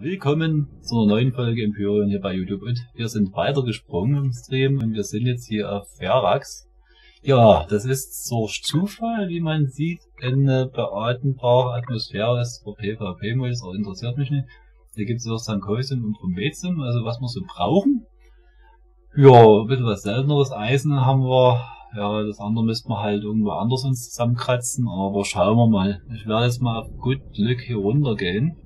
willkommen zu einer neuen Folge Empyrean hier bei YouTube und wir sind weitergesprungen im Stream und wir sind jetzt hier auf Verax. Ja, das ist so Zufall, wie man sieht, eine beatembare Atmosphäre ist für PvP-Modus, aber interessiert mich nicht. Hier gibt es auch Sankoisim und Trombetium, also was wir so brauchen. Ja, ein bisschen was selteneres Eisen haben wir. Ja, das andere müssten wir halt irgendwo anders uns zusammenkratzen, aber schauen wir mal. Ich werde jetzt mal auf gut Glück hier runtergehen.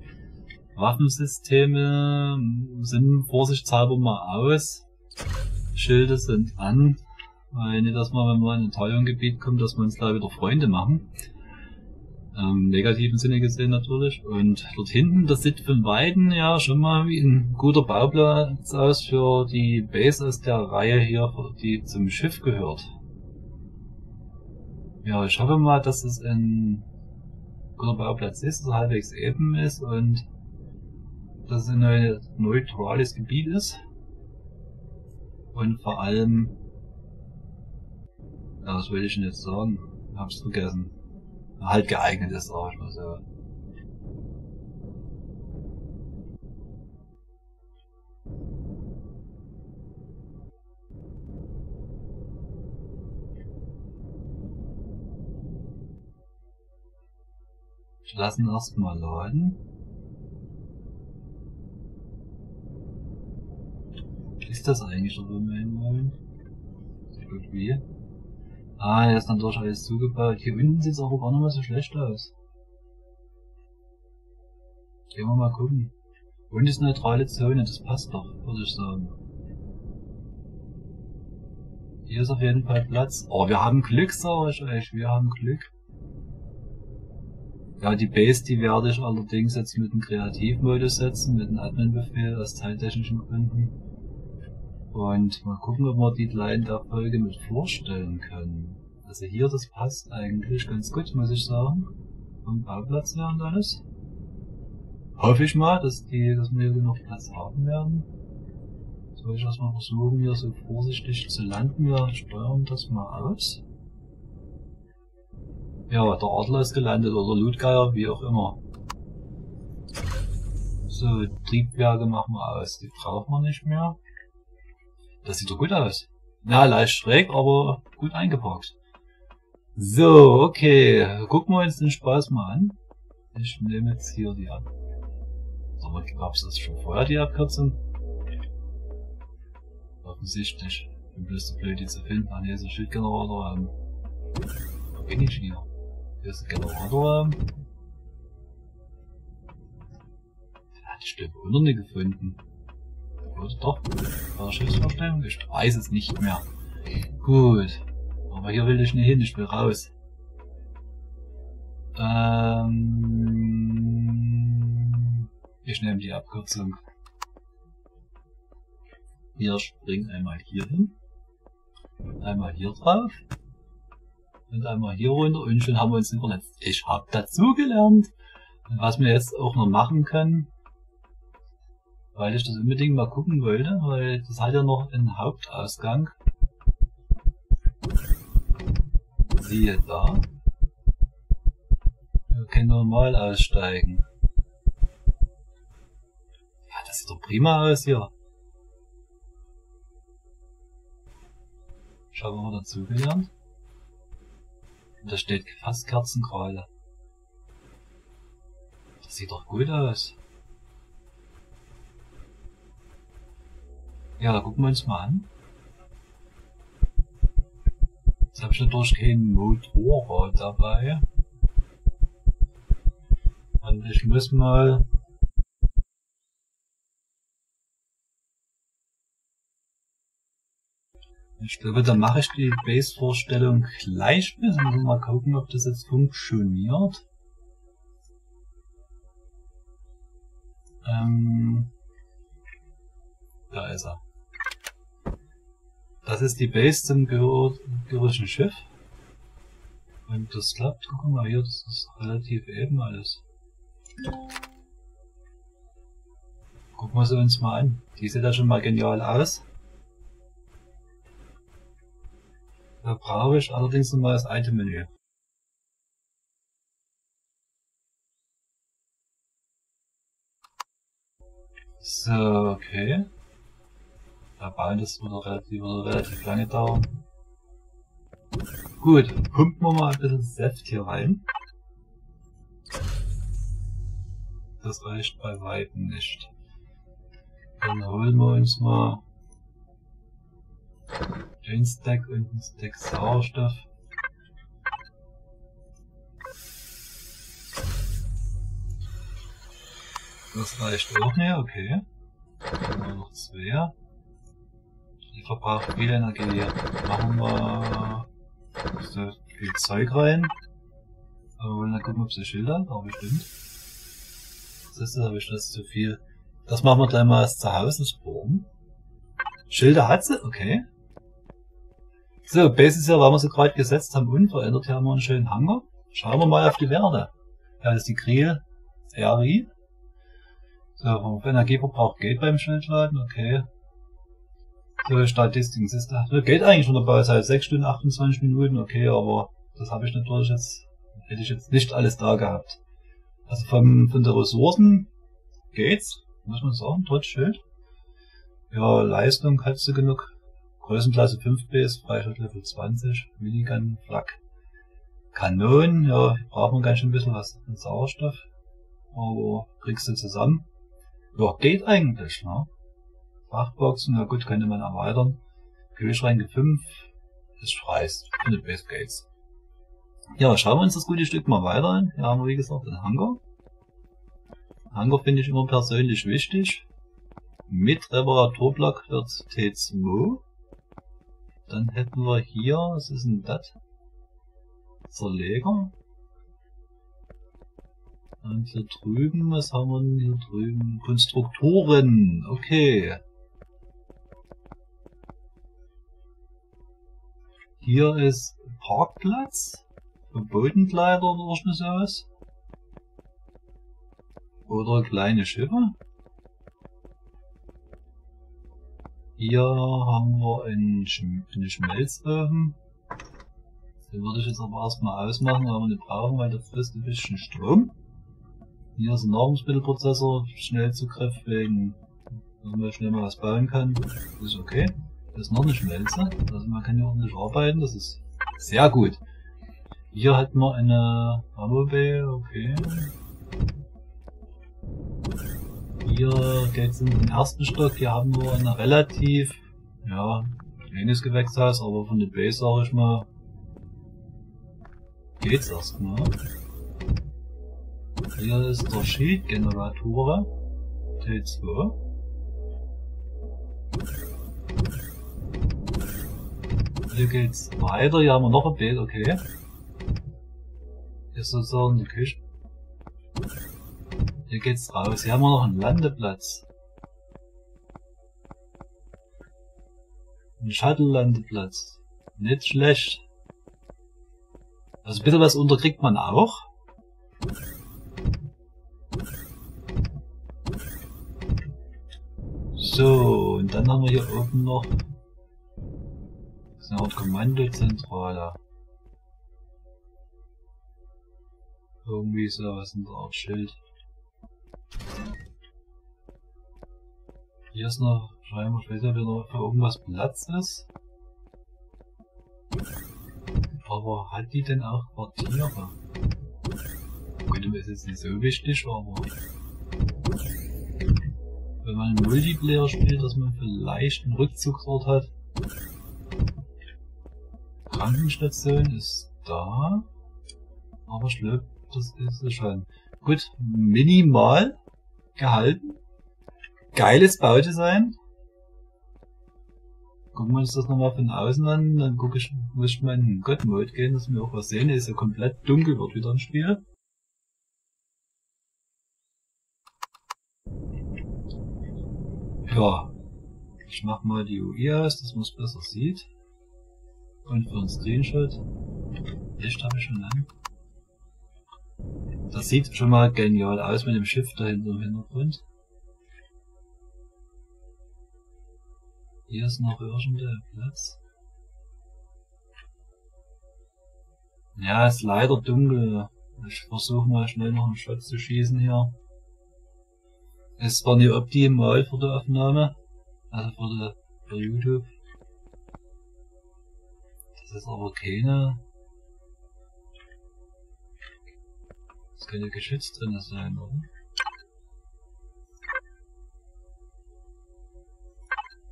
Waffensysteme sind vorsichtshalber mal aus. Schilde sind an. Weil nicht, dass man, wenn man in ein Talion-Gebiet kommt, dass wir uns da wieder Freunde machen. Ähm, negativen Sinne gesehen natürlich. Und dort hinten, das sieht von Weitem ja schon mal wie ein guter Bauplatz aus für die Base aus der Reihe hier, die zum Schiff gehört. Ja, ich hoffe mal, dass es ein guter Bauplatz ist, dass er halbwegs eben ist und dass es ein neutrales Gebiet ist. Und vor allem, ja, was will ich denn jetzt sagen? Hab's vergessen. Halt geeignet ist, auch ich mal so. Ich lasse ihn erstmal laden. Ist das eigentlich noch wollen? Irgendwie. Ah, er ist dann durch alles zugebaut. Hier unten sieht es aber gar nicht mehr so schlecht aus. Gehen wir mal gucken. Und ist neutrale Zone, das passt doch, würde ich sagen. Hier ist auf jeden Fall Platz. Oh, wir haben Glück, sage ich euch. Wir haben Glück. Ja, die Base, die werde ich allerdings jetzt mit dem Kreativmodus setzen, mit dem Admin-Befehl aus zeittechnischen Gründen. Und mal gucken, ob wir die kleinen der Folge mit vorstellen können. Also hier, das passt eigentlich ganz gut, muss ich sagen. Vom Bauplatz her und alles. Hoffe ich mal, dass die, dass wir hier genug Platz haben werden. Soll ich erstmal versuchen, hier so vorsichtig zu landen. Wir steuern das mal aus. Ja, der Adler ist gelandet oder Lootgeier, wie auch immer. So, Triebwerke machen wir aus. Die brauchen wir nicht mehr. Das sieht doch gut aus. Ja, leicht schräg, aber gut eingepackt. So, okay. Gucken wir uns den Spaß mal an. Ich nehme jetzt hier die ab. Aber gab es das schon vorher, die Abkürzung? Offensichtlich. Ich bin bloß zu blöd, die zu finden. Ah ne, ist ein Schildgenerator. Ähm, wo bin ich hier? Hier ist ein Generator. Ähm. Hat Stimme unter nie gefunden. Oder doch? War Schiffsvorstellung? Ich weiß es nicht mehr. Gut. Aber hier will ich nicht hin, ich will raus. Ähm, ich nehme die Abkürzung. Wir springen einmal hier hin. Einmal hier drauf. Und einmal hier runter und schon haben wir uns verletzt. Ich habe dazugelernt. Was wir jetzt auch noch machen können, weil ich das unbedingt mal gucken wollte, weil das hat ja noch einen Hauptausgang. Siehe da. Wir können normal aussteigen. Ja, das sieht doch prima aus hier. Ich habe mal dazugelernt. Und da steht fast Kerzenkralle. Das sieht doch gut aus. Ja, da gucken wir uns mal an. Jetzt habe ich natürlich kein Motorrad dabei. Und ich muss mal Ich glaube, dann mache ich die Base-Vorstellung gleich bis. Mal gucken, ob das jetzt funktioniert. Ähm, da ist er. Das ist die Base zum gehörigen Schiff. Und das klappt. Guck mal hier, das ist relativ eben alles. Gucken wir sie uns mal an. Die sieht ja schon mal genial aus. Da brauche ich allerdings noch mal das Item-Menü. So, okay. Da bauen das würde relativ, würde relativ lange dauern. Gut, pumpen wir mal ein bisschen Saft hier rein. Das reicht bei Weitem nicht. Dann holen wir uns mal ein Stack und ein Stack Sauerstoff. Das reicht auch nicht, okay. Dann haben wir noch zwei. Die verbraucht viel Energie. Machen wir so viel Zeug rein. Aber wir wollen dann gucken, ob sie schildern. Aber bestimmt. Ist das? Habe ich das zu viel? Das machen wir gleich mal als Zuhause-Spawn. Schilder hat sie? Okay. So, Basis hier, weil wir sie gerade gesetzt haben, unverändert. Hier haben wir einen schönen Hanger. Schauen wir mal auf die Werte. Ja, das ist die Kriel RI. So, Energieverbrauch geht beim Schildladen, okay. So, Statistiken, ist da, geht eigentlich schon dabei, seit 6 Stunden, 28 Minuten, okay, aber das habe ich natürlich jetzt, hätte ich jetzt nicht alles da gehabt. Also vom, von der Ressourcen geht's, muss man sagen, trotz Schild. Ja, Leistung hat sie genug. Größenklasse 5 PS, Freischalt Level 20, Minigun, Flak. Kanonen, ja, braucht man ganz schön ein bisschen was an Sauerstoff. Aber kriegst du zusammen. Ja, geht eigentlich, ne? Fachboxen, na gut, könnte man erweitern. Kühlschränke 5, ist Preis, findet Base Gates. Ja, schauen wir uns das gute Stück mal weiter an. Hier haben wir, wie gesagt, den Hangar. Hangar finde ich immer persönlich wichtig. Mit Reparaturblock wird T2. Dann hätten wir hier, was ist denn das? Zerleger. Und hier drüben, was haben wir denn hier drüben? Konstruktoren, okay. Hier ist Parkplatz. Bodenkleider oder sowas. Oder kleine Schiffe. Hier haben wir einen, Sch einen Schmelzofen. Den würde ich jetzt aber erstmal ausmachen, weil wir nicht brauchen, weil der frisst ein bisschen Strom. Hier ist ein Nahrungsmittelprozessor, Schnellzugriff wegen, dass man schnell mal was bauen kann. Ist okay. Das ist noch eine Schmelze, also man kann hier ordentlich arbeiten, das ist sehr gut. Hier hat man eine Ammo Bay, okay. Hier geht es in den ersten Stock, hier haben wir eine relativ, ja, kleines Gewächshaus, aber von der Base sage ich mal, geht's erstmal. Hier ist der Schildgenerator T2. Hier geht's weiter, hier haben wir noch ein Bild, okay. Hier ist sozusagen die Küche. Hier geht's raus, hier haben wir noch einen Landeplatz. Ein Shuttle-Landeplatz. Nicht schlecht. Also bisschen was unterkriegt man auch. So, und dann haben wir hier oben noch eine Art Kommandozentrale. Irgendwie so was in der Art Schild. Hier ist noch scheinbar später wieder für irgendwas Platz ist. Aber hat die denn auch Quartiere? Gut, das ist jetzt nicht so wichtig, aber wenn man einen Multiplayer spielt, dass man vielleicht einen Rückzugsort hat. Krankenstation ist da. Aber ich das ist es schon. Gut, minimal gehalten. Geiles Baudesign. Gucken wir uns das nochmal von außen an, dann gucke ich, muss ich mal in den God-Mode gehen, dass wir auch was sehen. Ist ja komplett dunkel, wird wieder ein Spiel. Ja, ich mach mal die UI aus, dass man es besser sieht. Für einen Screenshot. Licht habe ich schon an. Das sieht schon mal genial aus mit dem Schiff da hinten im Hintergrund. Hier ist noch irgendein Platz. Ja, ist leider dunkel. Ich versuche mal schnell noch einen Shot zu schießen hier. Es war nicht optimal für die Aufnahme. Also für, die, für YouTube. Das ist aber keine. Das könnte geschützt drin sein, oder?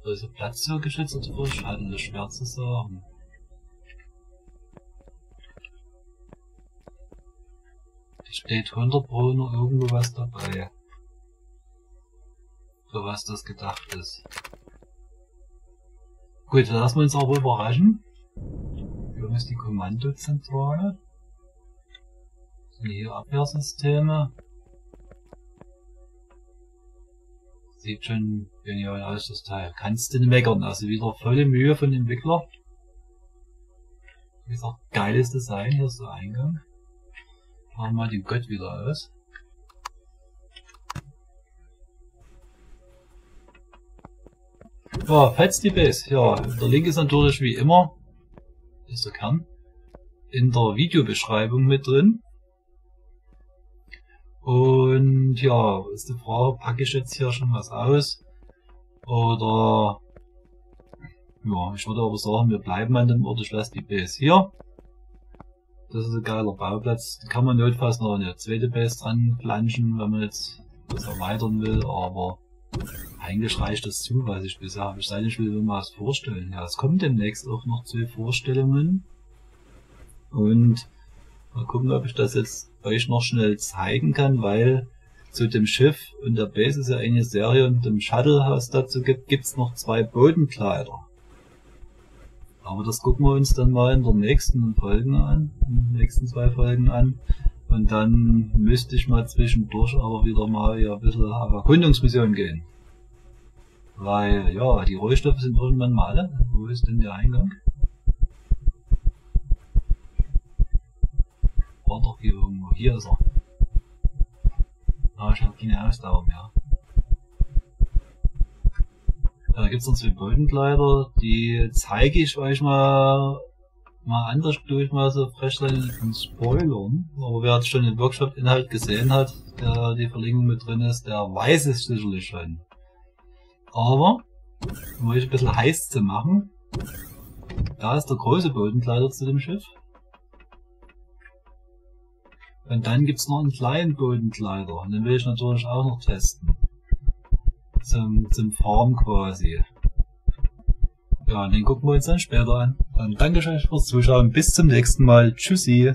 Oder ist der Platz so geschützt oder schade, das ist schwer zu sagen. steht 100 Pro noch irgendwo was dabei. Für was das gedacht ist. Gut, lassen wir uns aber überraschen. Hier ist die Kommandozentrale. Sind hier Abwehrsysteme. Sieht schon genial aus, das Teil. Kannst du meckern. Also wieder volle Mühe von dem Entwickler. Wie gesagt, geiles Design. Hier ist der Eingang. Machen wir den Gott wieder aus. Ja, falls die Base. Ja, der Link ist natürlich wie immer, der Kern, in der Videobeschreibung mit drin. Und ja, ist die Frage, packe ich jetzt hier schon was aus? Oder, ja, ich würde aber sagen, wir bleiben an dem Ort, ich lasse die Base hier. Das ist ein geiler Bauplatz. Da kann man notfalls noch eine zweite Base dran planschen, wenn man jetzt das erweitern will, aber eigentlich reicht das zu, was ich bisher habe. Ich nicht, will mir mal was vorstellen. Ja, es kommen demnächst auch noch zwei Vorstellungen. Und mal gucken, ob ich das jetzt euch noch schnell zeigen kann, weil zu dem Schiff und der Base ist ja eine Serie und dem Shuttle, was dazu gibt, gibt's noch zwei Bodenkleider. Aber das gucken wir uns dann mal in der nächsten Folgen an, in den nächsten zwei Folgen an. Und dann müsste ich mal zwischendurch aber wieder mal ja ein bisschen auf Erkundungsmission gehen. Weil, ja, die Rohstoffe sind irgendwann mal alle. Wo ist denn der Eingang? War doch hier irgendwo. Hier ist er. Aber ich habe keine Ausdauer mehr. Da gibt's noch zwei Bodenkleider, die zeige ich euch mal mal anders durch mal so frech und spoilern. Aber wer jetzt schon den Workshop-Inhalt gesehen hat, der die Verlinkung mit drin ist, der weiß es sicherlich schon. Aber, um euch ein bisschen heiß zu machen, da ist der große Bodenkleider zu dem Schiff. Und dann gibt's noch einen kleinen Bodenkleider. Und den will ich natürlich auch noch testen zum, zum Farm quasi. Ja, den gucken wir uns dann später an. Dann danke euch fürs Zuschauen. Bis zum nächsten Mal. Tschüssi.